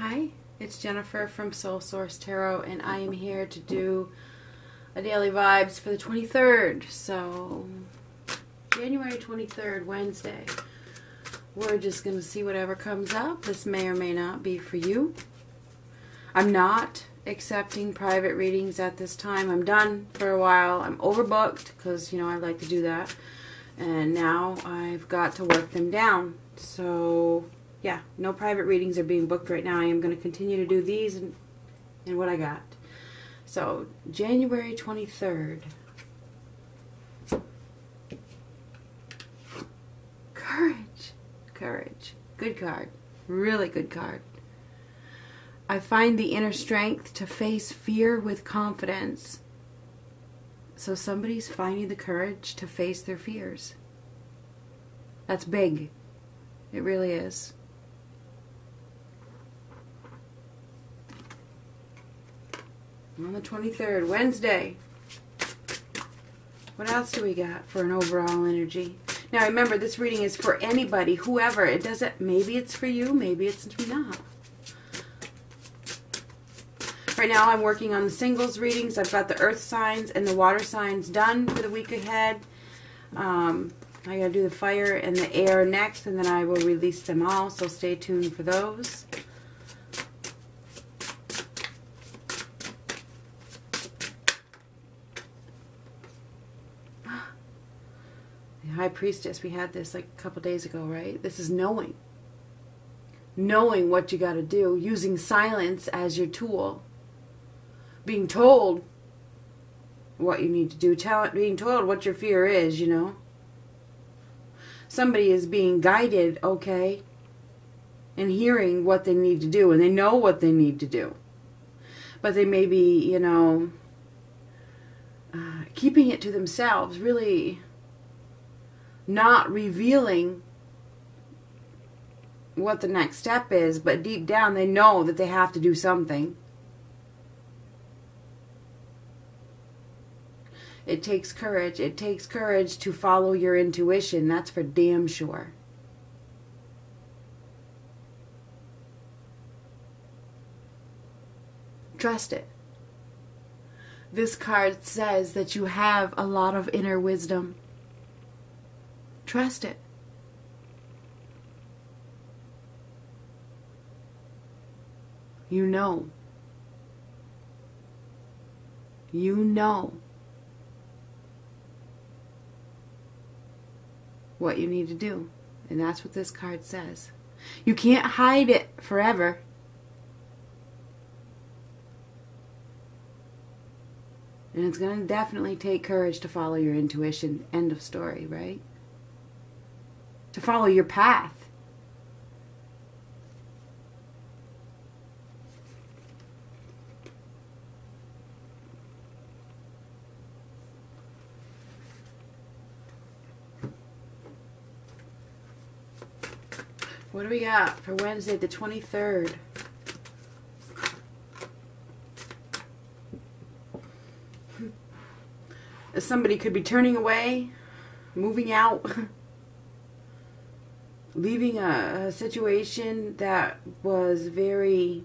Hi, it's Jennifer from Soul Source Tarot, and I am here to do a daily vibes for the 23rd. So, January 23rd, Wednesday. We're just going to see whatever comes up. This may or may not be for you. I'm not accepting private readings at this time. I'm done for a while. I'm overbooked because, you know, I like to do that. And now I've got to work them down. So, yeah, no private readings are being booked right now. I am going to continue to do these and, and what I got. So, January 23rd. Courage. Courage. Good card. Really good card. I find the inner strength to face fear with confidence. So somebody's finding the courage to face their fears. That's big. It really is. On the 23rd, Wednesday. What else do we got for an overall energy? Now remember, this reading is for anybody, whoever. It doesn't, maybe it's for you, maybe it's not. Right now I'm working on the singles readings. I've got the earth signs and the water signs done for the week ahead. Um, I gotta do the fire and the air next and then I will release them all, so stay tuned for those. The High Priestess, we had this like a couple days ago, right? This is knowing. Knowing what you gotta do, using silence as your tool. Being told what you need to do, tell, being told what your fear is, you know somebody is being guided, okay, and hearing what they need to do, and they know what they need to do. But they may be, you know, uh, keeping it to themselves, really not revealing what the next step is, but deep down they know that they have to do something. It takes courage. It takes courage to follow your intuition. That's for damn sure. Trust it. This card says that you have a lot of inner wisdom. Trust it. You know. You know. what you need to do. And that's what this card says. You can't hide it forever. And it's going to definitely take courage to follow your intuition. End of story, right? To follow your path. What do we got for Wednesday the 23rd? Somebody could be turning away, moving out, leaving a, a situation that was very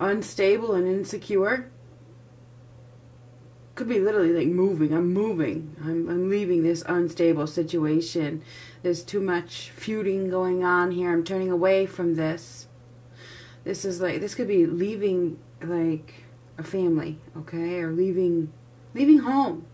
unstable and insecure could be literally like moving. I'm moving. I'm, I'm leaving this unstable situation. There's too much feuding going on here. I'm turning away from this. This is like this could be leaving like a family, okay, or leaving leaving home.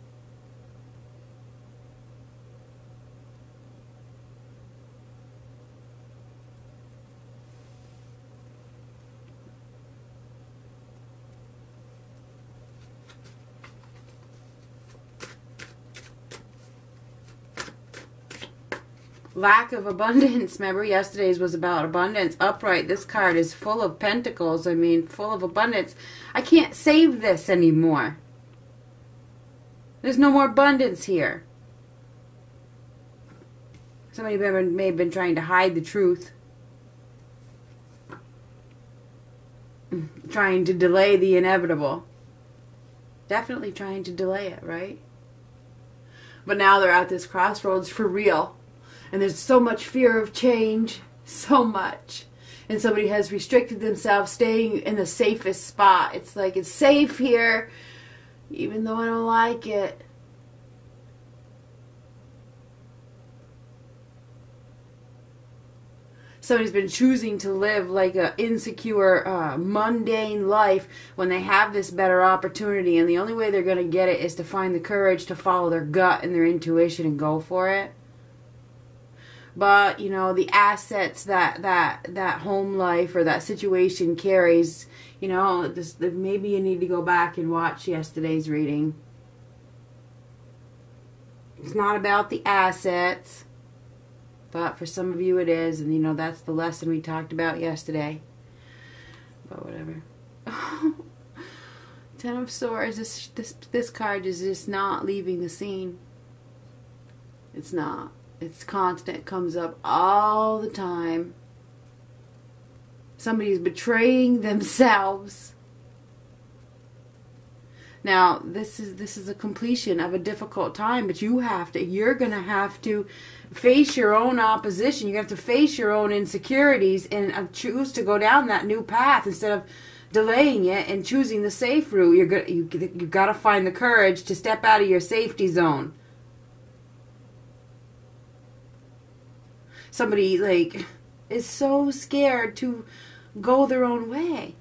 Lack of abundance. Remember, yesterday's was about abundance. Upright. This card is full of pentacles. I mean, full of abundance. I can't save this anymore. There's no more abundance here. Somebody may have been trying to hide the truth. Trying to delay the inevitable. Definitely trying to delay it, right? But now they're at this crossroads for real and there's so much fear of change, so much. And somebody has restricted themselves staying in the safest spot. It's like it's safe here, even though I don't like it. somebody's been choosing to live like a insecure, uh, mundane life when they have this better opportunity, and the only way they're going to get it is to find the courage to follow their gut and their intuition and go for it. But you know the assets that that that home life or that situation carries. You know, this, maybe you need to go back and watch yesterday's reading. It's not about the assets but for some of you it is, and you know that's the lesson we talked about yesterday. But whatever. Ten of Swords. This this this card is just not leaving the scene. It's not. It's constant. Comes up all the time. Somebody's betraying themselves now, this is this is a completion of a difficult time, but you have to you're going to have to face your own opposition. You have to face your own insecurities and uh, choose to go down that new path instead of delaying it and choosing the safe route. You're good you you got to find the courage to step out of your safety zone. Somebody like is so scared to go their own way.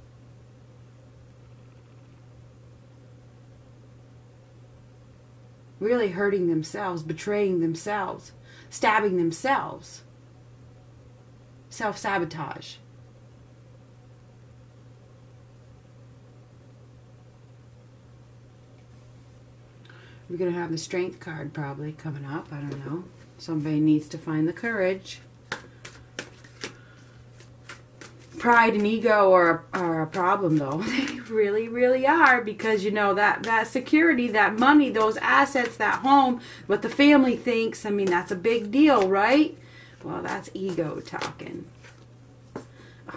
really hurting themselves, betraying themselves, stabbing themselves. Self sabotage. We're going to have the strength card probably coming up. I don't know. Somebody needs to find the courage pride and ego are, are a problem though. They really really are because you know that that security that money those assets that home what the family thinks i mean that's a big deal right? Well that's ego talking.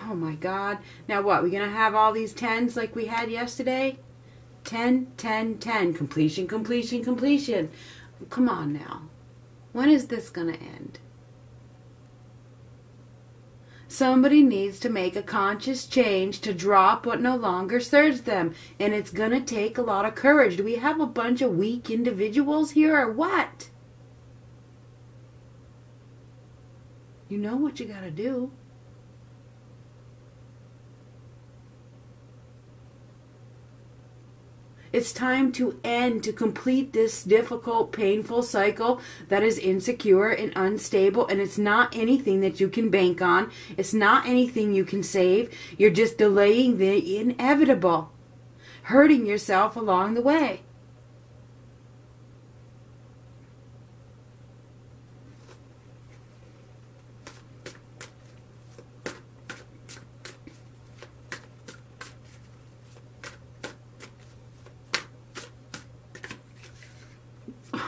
Oh my god. Now what we gonna have all these tens like we had yesterday? 10 10 10 completion completion completion. Come on now. When is this gonna end Somebody needs to make a conscious change to drop what no longer serves them. And it's going to take a lot of courage. Do we have a bunch of weak individuals here or what? You know what you got to do. It's time to end, to complete this difficult, painful cycle that is insecure and unstable, and it's not anything that you can bank on. It's not anything you can save. You're just delaying the inevitable, hurting yourself along the way.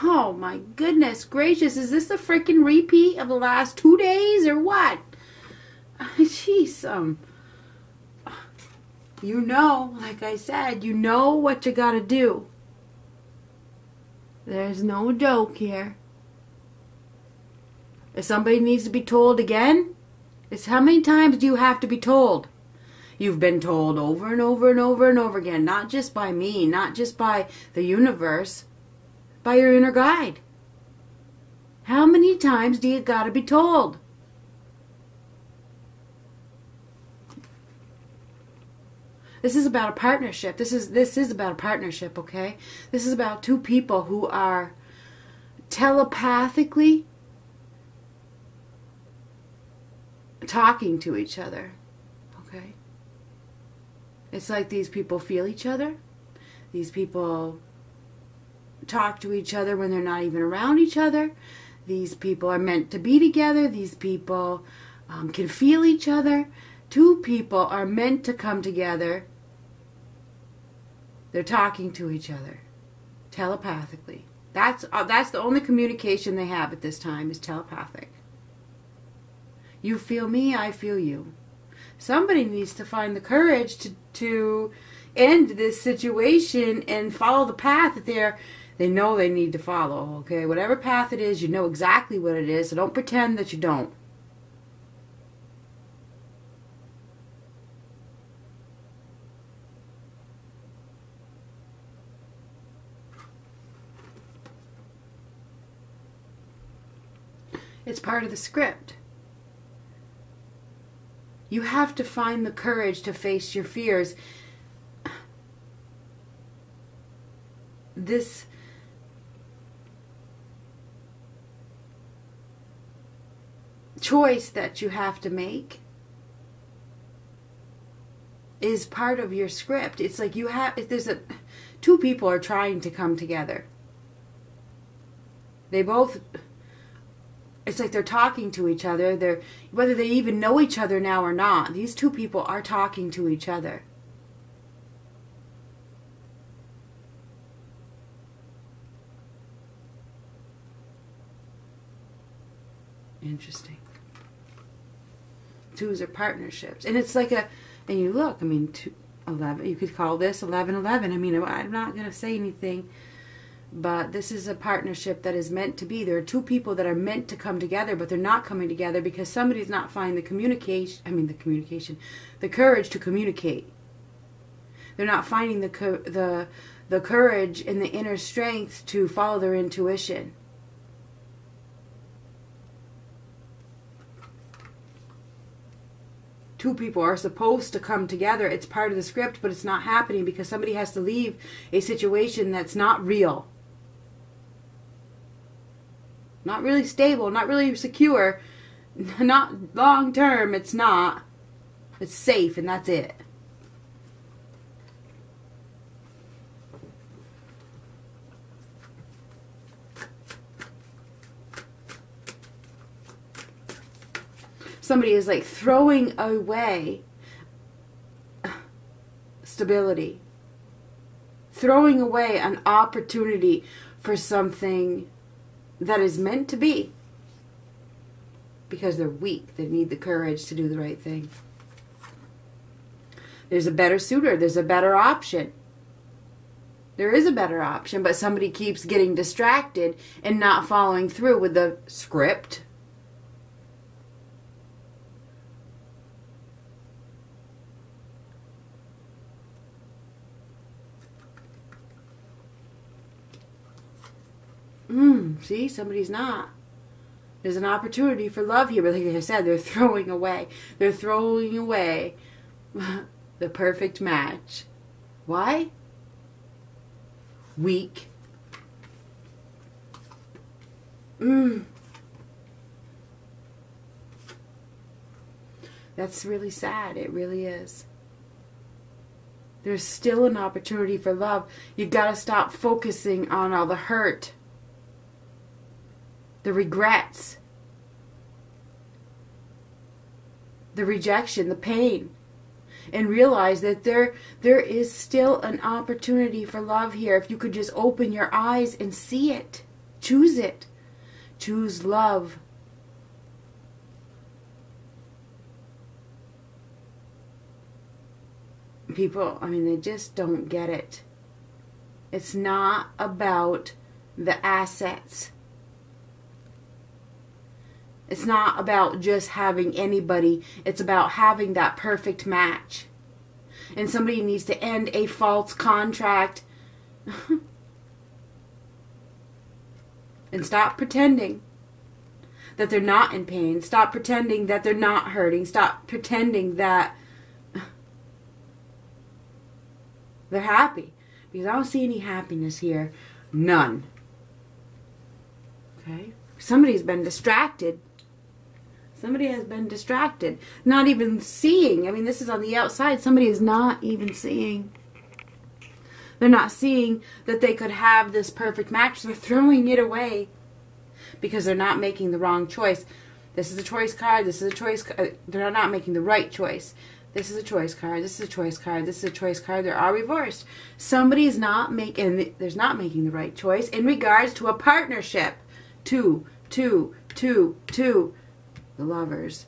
Oh my goodness gracious, is this a freaking repeat of the last two days or what? Jeez, um, you know, like I said, you know what you gotta do. There's no joke here. If somebody needs to be told again, it's how many times do you have to be told? You've been told over and over and over and over again, not just by me, not just by the universe, by your inner guide. How many times do you got to be told? This is about a partnership. This is this is about a partnership, okay? This is about two people who are telepathically talking to each other. Okay? It's like these people feel each other. These people talk to each other when they're not even around each other. These people are meant to be together. These people um, can feel each other. Two people are meant to come together. They're talking to each other telepathically. That's uh, that's the only communication they have at this time is telepathic. You feel me, I feel you. Somebody needs to find the courage to to end this situation and follow the path that they're they know they need to follow, okay? Whatever path it is, you know exactly what it is, so don't pretend that you don't. It's part of the script. You have to find the courage to face your fears. This choice that you have to make is part of your script. It's like you have if there's a two people are trying to come together. They both it's like they're talking to each other. They're whether they even know each other now or not. These two people are talking to each other. Interesting. Twos are partnerships. And it's like a and you look, I mean, two, 11, you could call this 11 11. I mean, I'm not going to say anything, but this is a partnership that is meant to be. There are two people that are meant to come together, but they're not coming together because somebody's not finding the communication, I mean, the communication, the courage to communicate. They're not finding the, the, the courage and the inner strength to follow their intuition. Two people are supposed to come together. It's part of the script, but it's not happening because somebody has to leave a situation that's not real. Not really stable, not really secure, not long term, it's not. It's safe, and that's it. Somebody is like throwing away stability, throwing away an opportunity for something that is meant to be because they're weak. They need the courage to do the right thing. There's a better suitor, there's a better option. There is a better option, but somebody keeps getting distracted and not following through with the script Hmm, see, somebody's not. There's an opportunity for love here, but like I said, they're throwing away. They're throwing away the perfect match. Why? Weak. Mmm. That's really sad. It really is. There's still an opportunity for love. You gotta stop focusing on all the hurt the regrets, the rejection, the pain, and realize that there there is still an opportunity for love here if you could just open your eyes and see it. Choose it. Choose love. People, I mean, they just don't get it. It's not about the assets. It's not about just having anybody, it's about having that perfect match. And somebody needs to end a false contract and stop pretending that they're not in pain. Stop pretending that they're not hurting. Stop pretending that they're happy. Because I don't see any happiness here. None. Okay? Somebody's been distracted Somebody has been distracted, not even seeing. I mean, this is on the outside. Somebody is not even seeing. They're not seeing that they could have this perfect match. They're throwing it away because they're not making the wrong choice. This is a choice card. This is a choice. Uh, they're not making the right choice. This is a choice card. This is a choice card. This is a choice card. They're all reversed. Somebody is not making. There's not making the right choice in regards to a partnership. Two, two, two, two the lovers.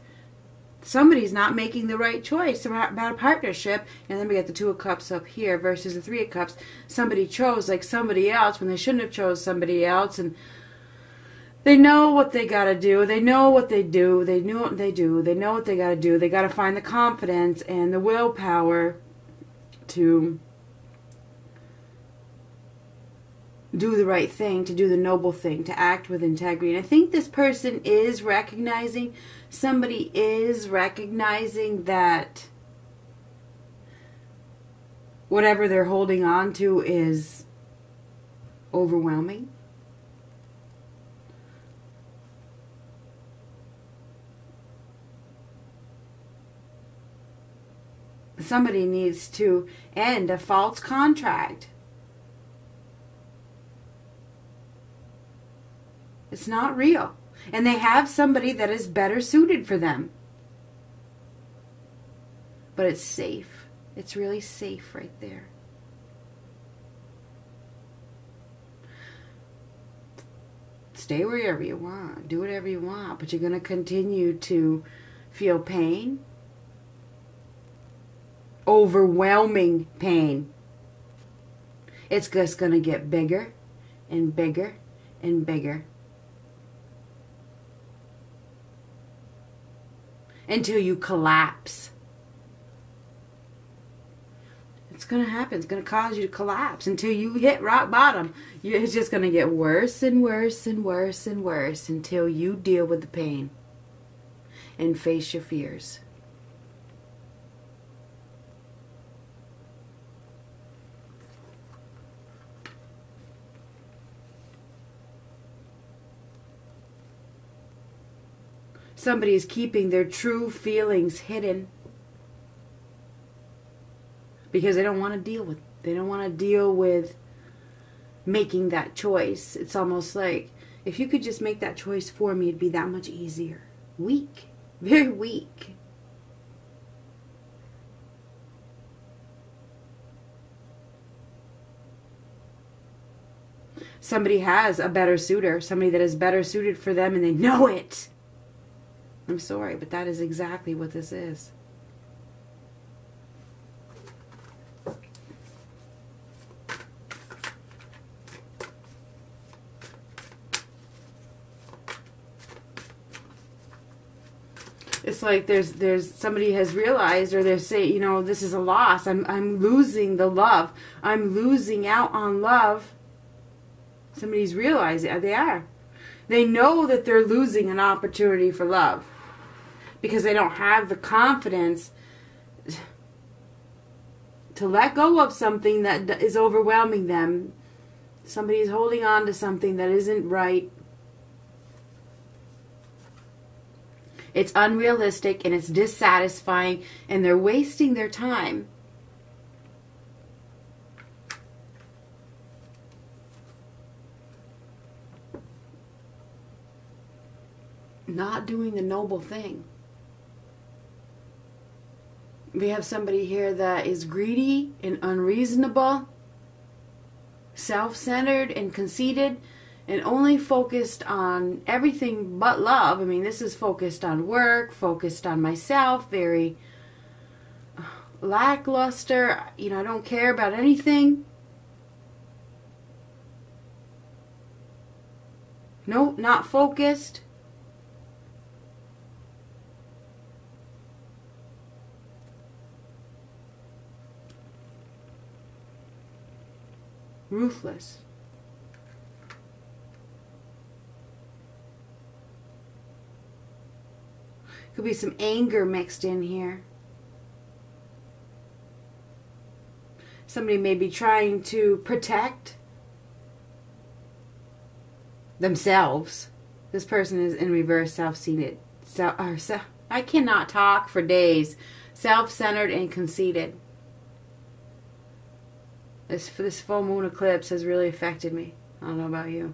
Somebody's not making the right choice about a partnership, and then we get the two of cups up here versus the three of cups. Somebody chose like somebody else when they shouldn't have chose somebody else, and they know what they got to do. They know what they do. They knew what they do. They know what they got to do. They got to find the confidence and the willpower to do the right thing, to do the noble thing, to act with integrity. And I think this person is recognizing, somebody is recognizing that whatever they're holding on to is overwhelming. Somebody needs to end a false contract. It's not real. And they have somebody that is better suited for them. But it's safe. It's really safe right there. Stay wherever you want. Do whatever you want. But you're going to continue to feel pain. Overwhelming pain. It's just going to get bigger and bigger and bigger. Until you collapse. It's going to happen. It's going to cause you to collapse until you hit rock bottom. It's just going to get worse and worse and worse and worse until you deal with the pain and face your fears. Somebody is keeping their true feelings hidden because they don't want to deal with they don't want to deal with making that choice. It's almost like if you could just make that choice for me, it'd be that much easier. Weak, very weak. Somebody has a better suitor, somebody that is better suited for them, and they know it. I'm sorry, but that is exactly what this is. it's like there's there's somebody has realized or they're saying you know this is a loss. I'm i'm losing the love. I'm losing out on love. Somebody's realizing they are. They know that they're losing an opportunity for love because they don't have the confidence to let go of something that is overwhelming them somebody's holding on to something that isn't right It's unrealistic and it's dissatisfying, and they're wasting their time. Not doing the noble thing. We have somebody here that is greedy and unreasonable, self centered and conceited and only focused on everything but love. I mean, this is focused on work, focused on myself, very lackluster. You know, I don't care about anything. No, not focused. Ruthless. Could be some anger mixed in here. Somebody may be trying to protect themselves. This person is in reverse self-centered. Self, or I cannot talk for days. Self-centered and conceited. This this full moon eclipse has really affected me. I don't know about you.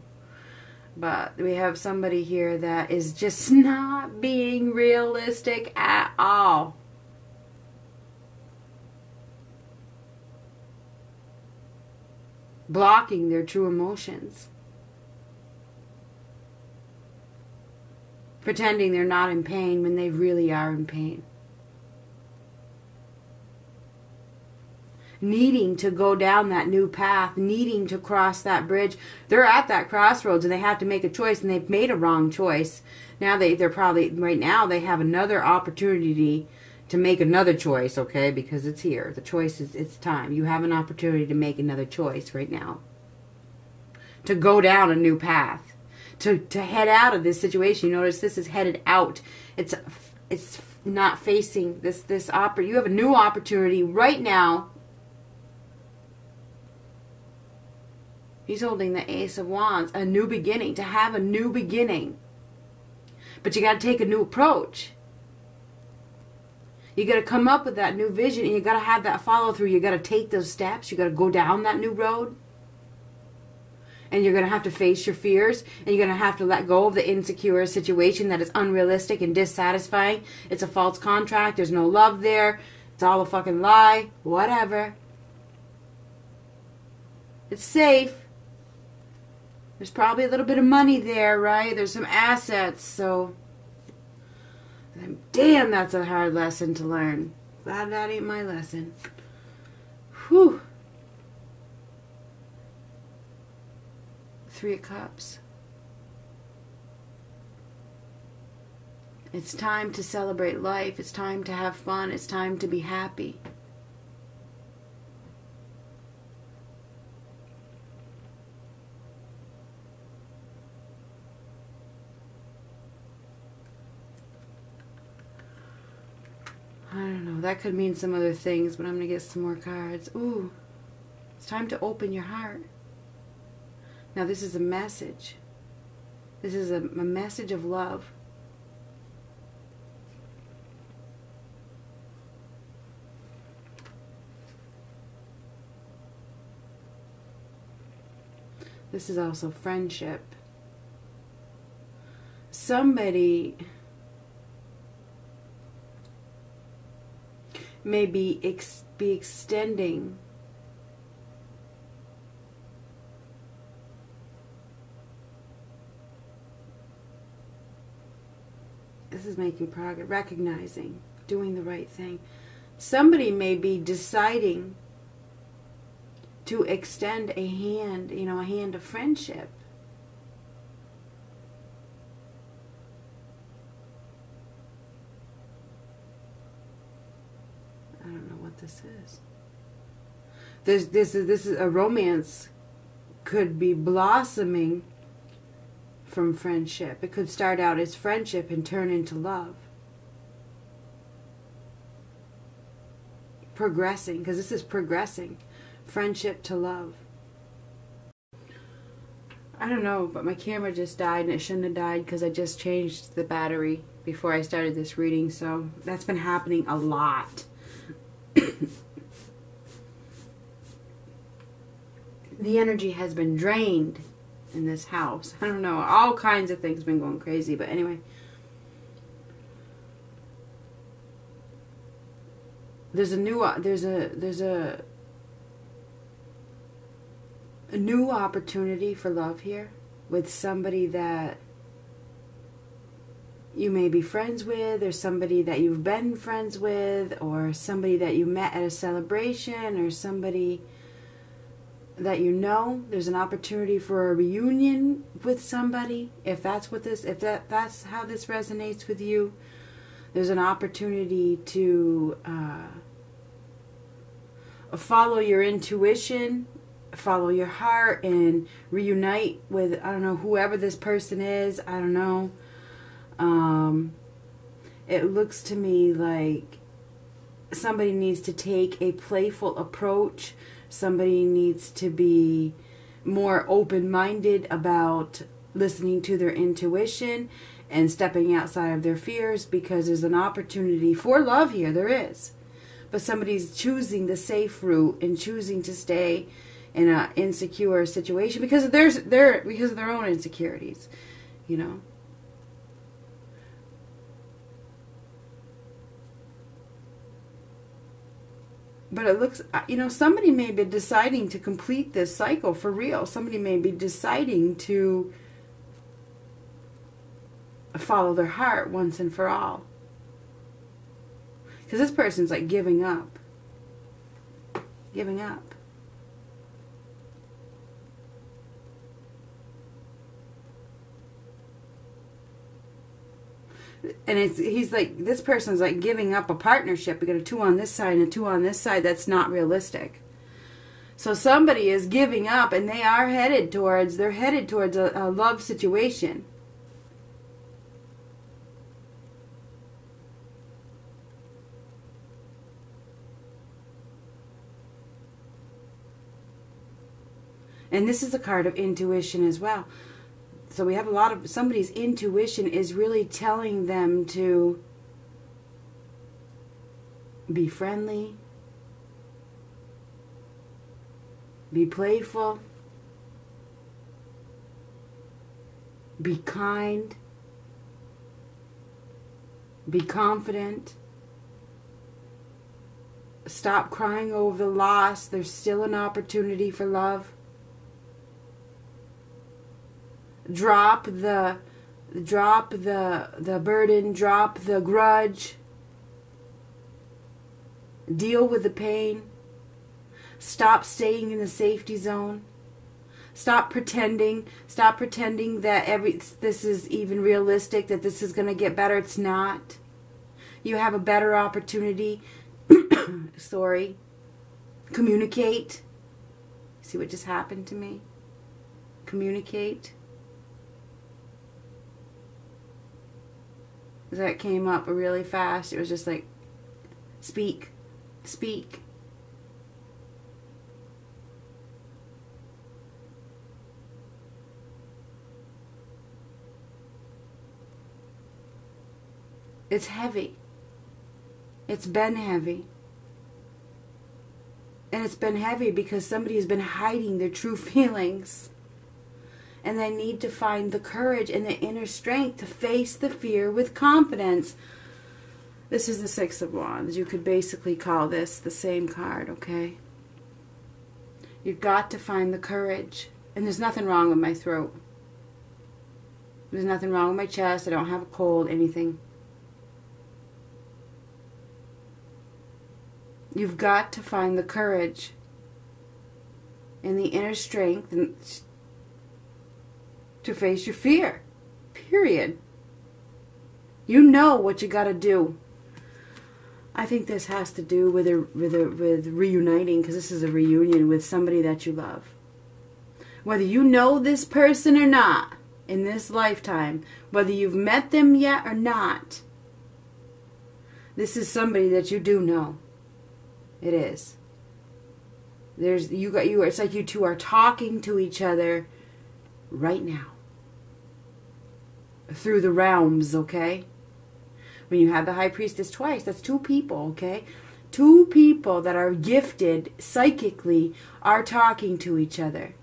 But we have somebody here that is just not being realistic at all. Blocking their true emotions. Pretending they're not in pain when they really are in pain. Needing to go down that new path, needing to cross that bridge. They're at that crossroads and they have to make a choice and they've made a wrong choice. Now they, they're probably, right now, they have another opportunity to make another choice, okay? Because it's here. The choice is, it's time. You have an opportunity to make another choice right now. to go down a new path, to to head out of this situation. You notice this is headed out. It's it's not facing this this opera. You have a new opportunity right now. He's holding the Ace of Wands, a new beginning, to have a new beginning. But you got to take a new approach. You got to come up with that new vision and you got to have that follow through. You got to take those steps. You got to go down that new road. And you're going to have to face your fears and you're going to have to let go of the insecure situation that is unrealistic and dissatisfying. It's a false contract. There's no love there. It's all a fucking lie. Whatever. It's safe. There's probably a little bit of money there, right? There's some assets, so damn, that's a hard lesson to learn. Glad that ain't my lesson. Whew. Three of Cups. It's time to celebrate life. It's time to have fun. It's time to be happy. I don't know. That could mean some other things, but I'm going to get some more cards. Ooh. It's time to open your heart. Now, this is a message. This is a, a message of love. This is also friendship. Somebody may be, ex- be extending. This is making progress recognizing doing the right thing. Somebody may be deciding to extend a hand you know a hand of friendship this is. This this is this is a romance could be blossoming from friendship. It could start out as friendship and turn into love. Progressing, because this is progressing. Friendship to love. I don't know, but my camera just died and it shouldn't have died because I just changed the battery before I started this reading. So that's been happening a lot. The energy has been drained in this house. I don't know. All kinds of things have been going crazy, but anyway. There's a new there's a there's a a new opportunity for love here with somebody that you may be friends with, or somebody that you've been friends with, or somebody that you met at a celebration, or somebody that you know. There's an opportunity for a reunion with somebody. If that's what this, if that that's how this resonates with you, there's an opportunity to uh, follow your intuition, follow your heart, and reunite with I don't know whoever this person is. I don't know um, it looks to me like somebody needs to take a playful approach. Somebody needs to be more open minded about listening to their intuition and stepping outside of their fears because there's an opportunity for love here. There is. But somebody's choosing the safe route and choosing to stay in an insecure situation because their, their because of their own insecurities, you know. But it looks uh, you know somebody may be deciding to complete this cycle for real. Somebody may be deciding to follow their heart once and for all. Because this person's like giving up. Giving up and it's he's like this person's like giving up a partnership. We got a two on this side and a two on this side. That's not realistic. So somebody is giving up and they are headed towards, they're headed towards a, a love situation. And this is a card of intuition as well. So we have a lot of somebody's intuition is really telling them to be friendly, be playful, be kind, be confident. Stop crying over the loss. There's still an opportunity for love. Drop the drop the the burden drop the grudge. Deal with the pain. Stop staying in the safety zone. Stop pretending stop pretending that every this is even realistic that this is going to get better. It's not. You have a better opportunity sorry communicate. See what just happened to me? Communicate that came up really fast. It was just like, speak, speak. It's heavy. It's been heavy. And it's been heavy because somebody has been hiding their true feelings and they need to find the courage and the inner strength to face the fear with confidence. This is the Six of Wands. You could basically call this the same card, okay? You've got to find the courage. And there's nothing wrong with my throat. There's nothing wrong with my chest. I don't have a cold, anything. You've got to find the courage and the inner strength and to face your fear. Period. You know what you got to do. I think this has to do with a, with a, with reuniting because this is a reunion with somebody that you love. Whether you know this person or not in this lifetime, whether you've met them yet or not, this is somebody that you do know. It is. There's you got you. It's like you two are talking to each other right now through the realms, okay? When you have the high priestess twice, that's two people, okay? Two people that are gifted psychically are talking to each other.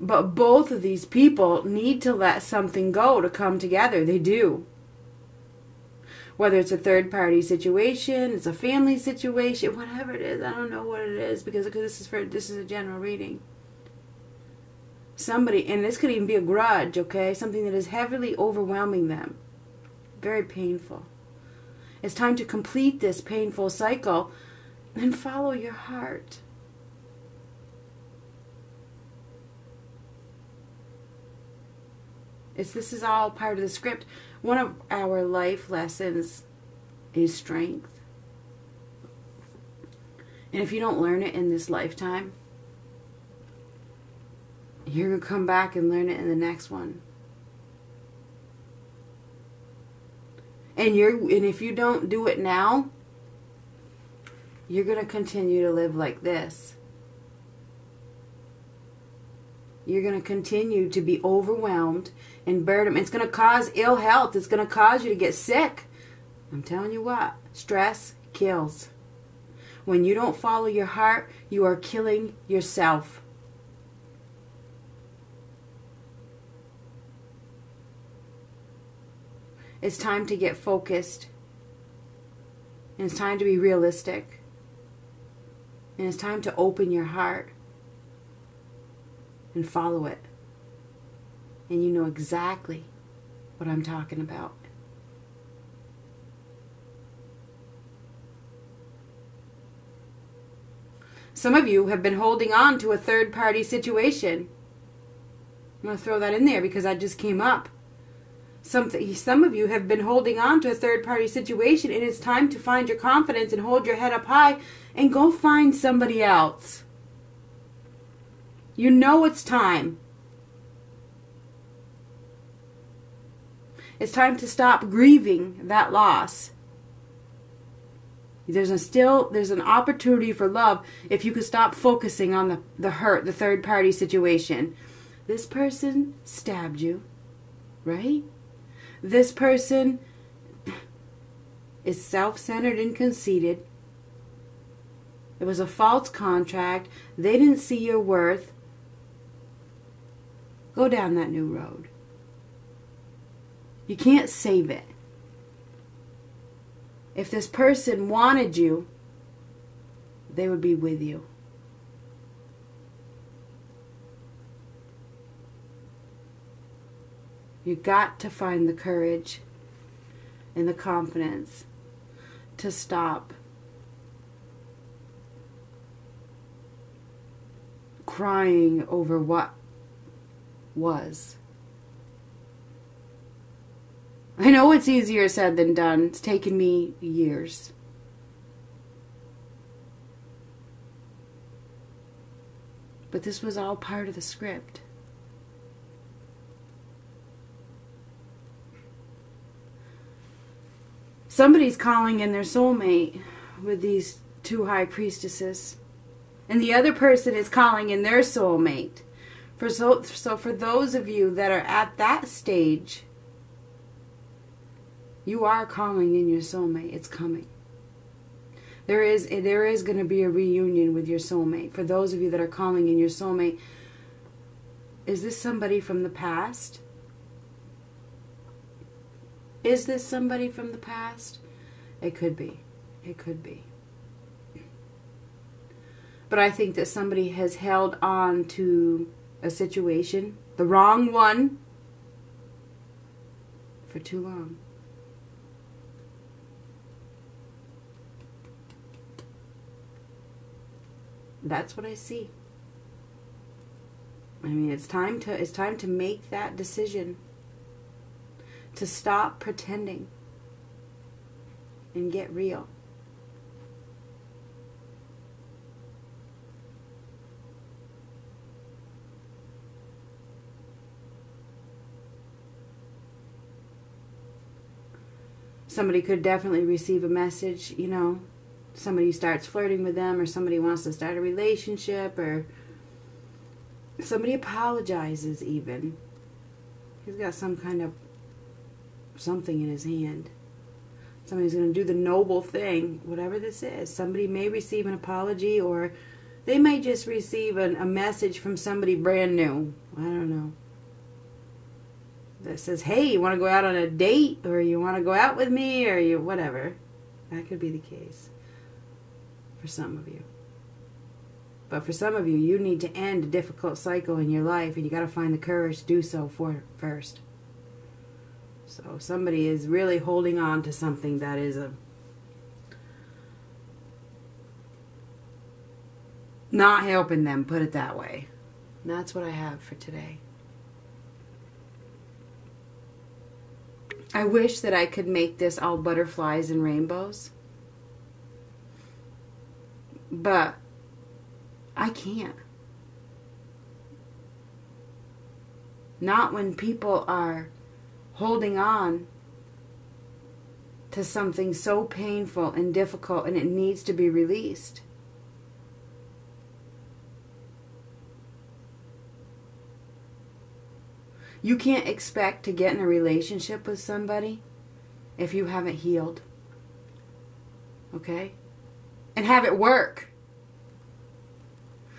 But both of these people need to let something go to come together. They do. Whether it's a third party situation, it's a family situation, whatever it is, I don't know what it is because because this is for this is a general reading somebody, and this could even be a grudge, okay? Something that is heavily overwhelming them. Very painful. It's time to complete this painful cycle and follow your heart. It's, this is all part of the script. One of our life lessons is strength. And if you don't learn it in this lifetime, you're going to come back and learn it in the next one. And you're and if you don't do it now, you're going to continue to live like this. You're going to continue to be overwhelmed and burdened. It's going to cause ill health. It's going to cause you to get sick. I'm telling you what, stress kills. When you don't follow your heart, you are killing yourself. It's time to get focused. And it's time to be realistic. And it's time to open your heart and follow it. And you know exactly what I'm talking about. Some of you have been holding on to a third party situation. I'm going to throw that in there because that just came up. Something some of you have been holding on to a third party situation and it's time to find your confidence and hold your head up high and go find somebody else. You know it's time. It's time to stop grieving that loss. There's a still there's an opportunity for love if you could stop focusing on the, the hurt the third party situation. This person stabbed you right this person is self centered and conceited. It was a false contract. They didn't see your worth. Go down that new road. You can't save it. If this person wanted you, they would be with you. You got to find the courage and the confidence to stop crying over what was. I know it's easier said than done. It's taken me years. But this was all part of the script. Somebody's calling in their soulmate with these two high priestesses. And the other person is calling in their soulmate. For so, so for those of you that are at that stage you are calling in your soulmate. It's coming. There is there is going to be a reunion with your soulmate. For those of you that are calling in your soulmate is this somebody from the past is this somebody from the past? It could be. It could be. But I think that somebody has held on to a situation, the wrong one, for too long. That's what I see. I mean, it's time to it's time to make that decision to stop pretending and get real. Somebody could definitely receive a message, you know, somebody starts flirting with them or somebody wants to start a relationship or somebody apologizes even. He's got some kind of something in his hand. Somebody's going to do the noble thing, whatever this is. Somebody may receive an apology or they may just receive an, a message from somebody brand new. I don't know. That says, hey, you want to go out on a date or you want to go out with me or you whatever. That could be the case for some of you. But for some of you, you need to end a difficult cycle in your life and you got to find the courage to do so for first. So somebody is really holding on to something that is a not helping them, put it that way. And that's what I have for today. I wish that I could make this all butterflies and rainbows. But I can't. Not when people are holding on to something so painful and difficult and it needs to be released. You can't expect to get in a relationship with somebody if you haven't healed. Okay? And have it work.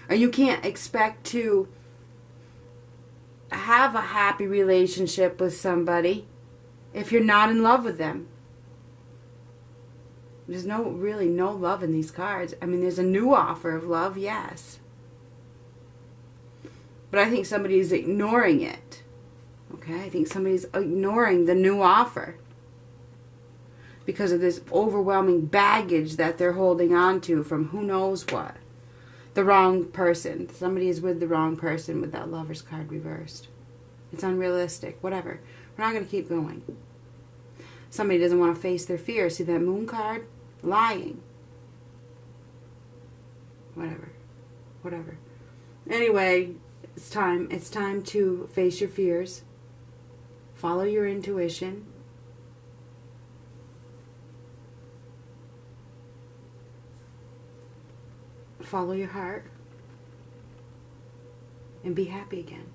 And you can't expect to have a happy relationship with somebody if you're not in love with them. There's no really no love in these cards. I mean, there's a new offer of love, yes. But I think somebody is ignoring it. Okay? I think somebody's ignoring the new offer because of this overwhelming baggage that they're holding on to from who knows what the wrong person. Somebody is with the wrong person with that lover's card reversed. It's unrealistic. Whatever. We're not going to keep going. Somebody doesn't want to face their fear. See that moon card? Lying. Whatever. Whatever. Anyway, it's time. It's time to face your fears. Follow your intuition. Follow your heart. And be happy again.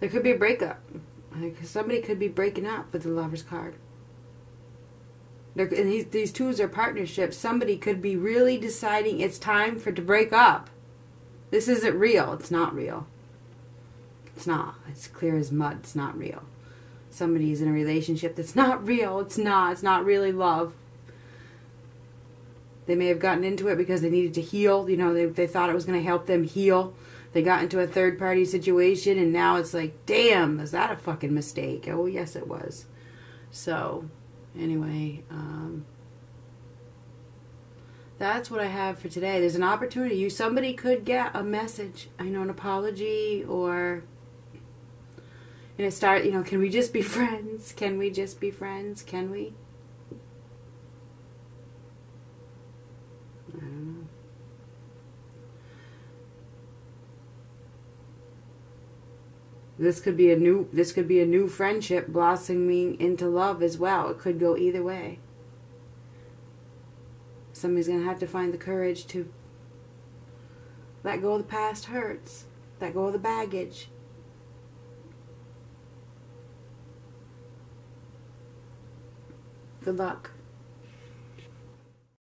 There could be a breakup. Like somebody could be breaking up with the lover's card. There, and these these twos are partnerships. Somebody could be really deciding it's time for to break up. This isn't real. It's not real. It's not. It's clear as mud. It's not real. Somebody's in a relationship that's not real. It's not. It's not really love. They may have gotten into it because they needed to heal. You know, they, they thought it was going to help them heal they got into a third party situation and now it's like, damn, is that a fucking mistake? Oh, yes, it was. So, anyway, um, that's what I have for today. There's an opportunity. You somebody could get a message, I know, an apology or and know, start, you know, can we just be friends? Can we just be friends? Can we? I don't know. This could be a new this could be a new friendship blossoming into love as well. It could go either way. Somebody's going to have to find the courage to let go of the past hurts, let go of the baggage. Good luck.